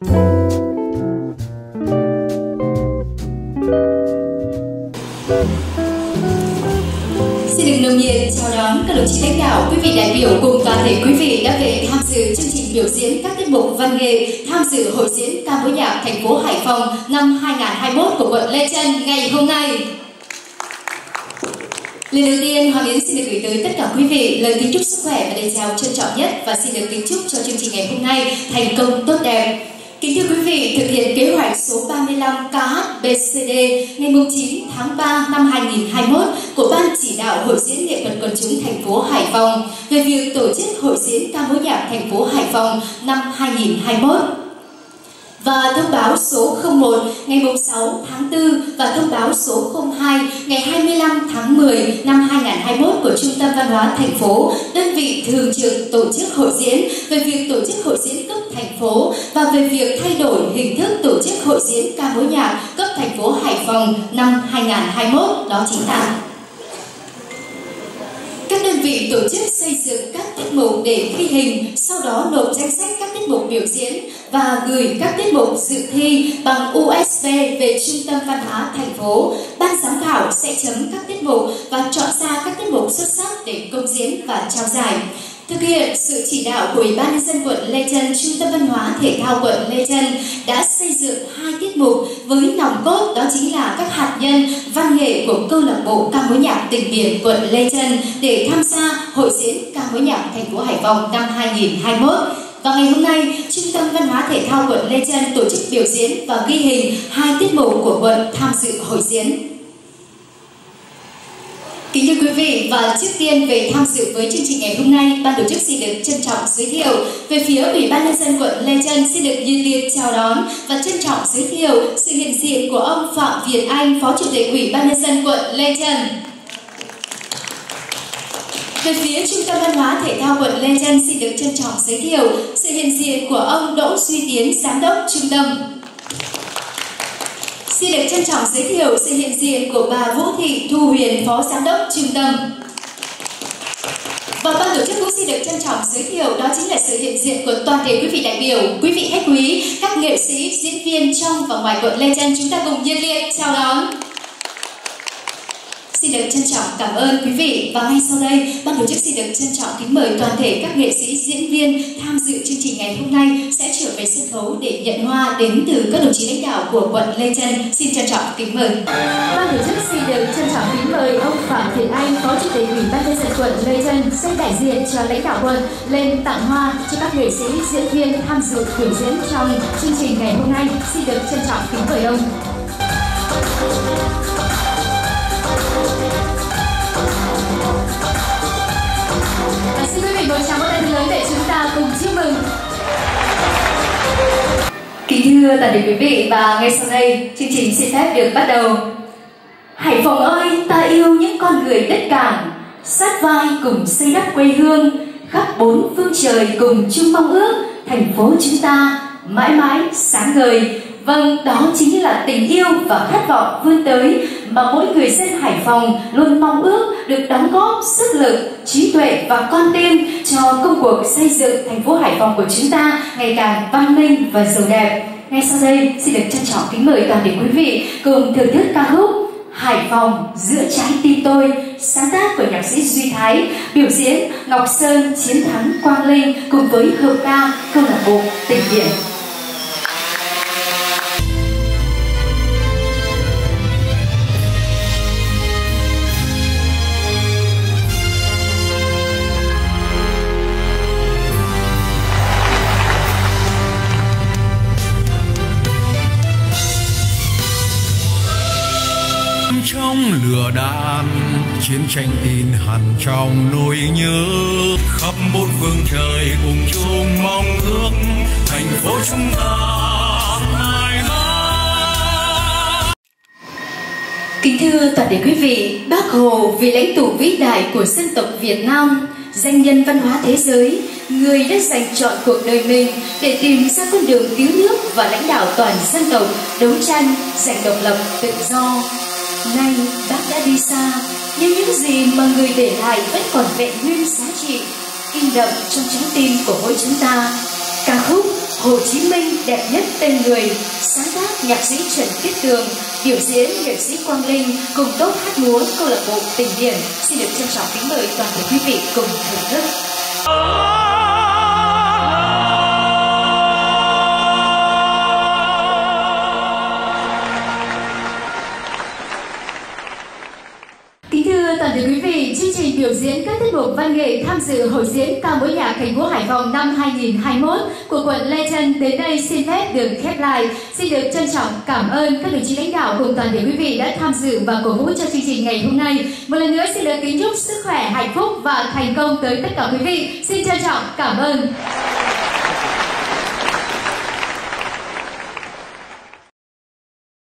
Xin được nồng nhiệt chào đón các đồng chí lãnh đạo, quý vị đại biểu cùng toàn thể quý vị đã về tham dự chương trình biểu diễn các tiết mục văn nghệ tham dự hội diễn ca mối nhạc thành phố Hải Phòng năm 2021 của quận Lê Trân ngày hôm nay. Lời đầu tiên, Hoàng Yến xin được gửi tới tất cả quý vị lời kính chúc sức khỏe và đầy chào trân trọng nhất và xin được kính chúc cho chương trình ngày hôm nay thành công tốt đẹp. Kính thưa quý vị, thực hiện kế hoạch số 35 KHBCD ngày 9 tháng 3 năm 2021 của Ban chỉ đạo Hội diễn nghệ thuật quần chúng thành phố Hải Phòng về việc tổ chức Hội diễn ca mối nhạc thành phố Hải Phòng năm 2021 và thông báo số 01 ngày 6 tháng 4 và thông báo số 02 ngày 25 tháng 10 năm 2021 của Trung tâm Văn hóa thành phố, đơn vị thường trực tổ chức hội diễn về việc tổ chức hội diễn cấp thành phố và về việc thay đổi hình thức tổ chức hội diễn ca mối nhạc cấp thành phố Hải Phòng năm 2021 đó chính là vị tổ chức xây dựng các tiết mục để ghi hình, sau đó nộp danh sách các tiết mục biểu diễn và gửi các tiết mục dự thi bằng USB về Trung tâm Văn hóa thành phố. Ban giám khảo sẽ chấm các tiết mục và chọn ra các tiết mục xuất sắc để công diễn và trao giải. Thực hiện sự chỉ đạo của Ủy ban nhân dân quận Lê Trân, Trung tâm Văn hóa Thể thao quận Lê Trân đã xây dựng hai tiết mục với nòng cốt đó chính là các hạt nhân văn nghệ của câu lạc bộ ca mối nhạc tình biển quận Lê Trân để tham gia hội diễn ca mối nhạc thành phố Hải Phòng năm 2021. Và ngày hôm nay, Trung tâm Văn hóa Thể thao quận Lê Trân tổ chức biểu diễn và ghi hình hai tiết mục của quận tham dự hội diễn. Kính thưa quý vị, và trước tiên về tham dự với chương trình ngày hôm nay, ban tổ chức xin được trân trọng giới thiệu về phía Ủy ban nhân dân quận Lê Trân xin được nhiệt liệt chào đón và trân trọng giới thiệu sự hiện diện của ông Phạm Việt Anh, Phó Chủ tịch Ủy ban nhân dân quận Lê Trân. Về phía Trung tâm Văn hóa Thể thao quận Lê Trân xin được trân trọng giới thiệu sự hiện diện của ông Đỗ Duy Tiến, Giám đốc Trung tâm. Xin được trân trọng giới thiệu sự hiện diện của bà Vũ Thị Thu Huyền, Phó Giám đốc Trung tâm. Và ban tổ chức cũng xin được trân trọng giới thiệu đó chính là sự hiện diện của toàn thể quý vị đại biểu, quý vị khách quý, các nghệ sĩ, diễn viên trong và ngoài quận Lê Trân. Chúng ta cùng nhiệt liệt chào đón. Xin được trân trọng cảm ơn quý vị và ngay sau đây, ban tổ chức xin được trân trọng kính mời toàn thể các nghệ sĩ diễn viên tham dự chương trình ngày hôm nay sẽ về sân khấu để nhận hoa đến từ các đồng chí lãnh đạo của quận Lê Trân. Xin trân trọng kính mời. Ban tổ chức xin được trân trọng kính mời ông Phạm Thiện Anh, Phó Chủ tịch Ủy ban nhân dân quận Lê Trân sẽ đại diện cho lãnh đạo quận lên tặng hoa cho các nghệ sĩ diễn viên tham dự biểu diễn trong chương trình ngày hôm nay. Xin được trân trọng kính mời ông. Thưa toàn thể quý vị và ngay sau đây chương trình xin phép được bắt đầu. Hải Phòng ơi, ta yêu những con người đất cảng, sát vai cùng xây đắp quê hương, khắp bốn phương trời cùng chung mong ước, thành phố chúng ta mãi mãi sáng ngời Vâng, đó chính là tình yêu và khát vọng vươn tới mà mỗi người dân Hải Phòng luôn mong ước được đóng góp sức lực, trí tuệ và con tim cho công cuộc xây dựng thành phố Hải Phòng của chúng ta ngày càng văn minh và giàu đẹp. Ngay sau đây, xin được trân trọng kính mời toàn thể quý vị cùng thưởng thức ca khúc Hải Phòng giữa trái tim tôi sáng tác của nhạc sĩ Duy Thái biểu diễn Ngọc Sơn chiến thắng Quang Linh cùng với hợp ca câu lạc bộ tình biển lửa đạn, chiến tranh in hẳn trong nỗi nhớ. Khắp bốn phương trời cùng chung mong ước, thành phố chúng ta mãi kính thưa toàn thể quý vị, bác hồ vị lãnh tụ vĩ đại của dân tộc việt nam, danh nhân văn hóa thế giới, người đã dành chọn cuộc đời mình để tìm ra con đường cứu nước và lãnh đạo toàn dân tộc, đấu tranh giành độc lập tự do. Nay, bác đã đi xa, Nhưng những gì mà người để lại Vẫn còn vẹn nguyên giá trị, In đậm trong trái tim của mỗi chúng ta Ca khúc Hồ Chí Minh đẹp nhất tên người, sáng tác nhạc sĩ Trần Viết Tường, biểu diễn nghệ sĩ Quang Linh cùng tốt hát múa câu lạc bộ Tình Điển xin được trân trọng kính mời toàn thể quý vị cùng thưởng thức. Đến các tiết mục văn nghệ tham dự hội diễn ca mối nhạc thành phố Hải Phòng năm 2021 của quận Lê Trân đến đây xin phép được khép lại. Xin được trân trọng cảm ơn các đồng chí lãnh đạo cùng toàn thể quý vị đã tham dự và cổ vũ cho chương trình ngày hôm nay. Một lần nữa xin được kính chúc sức khỏe, hạnh phúc và thành công tới tất cả quý vị. Xin trân trọng cảm ơn.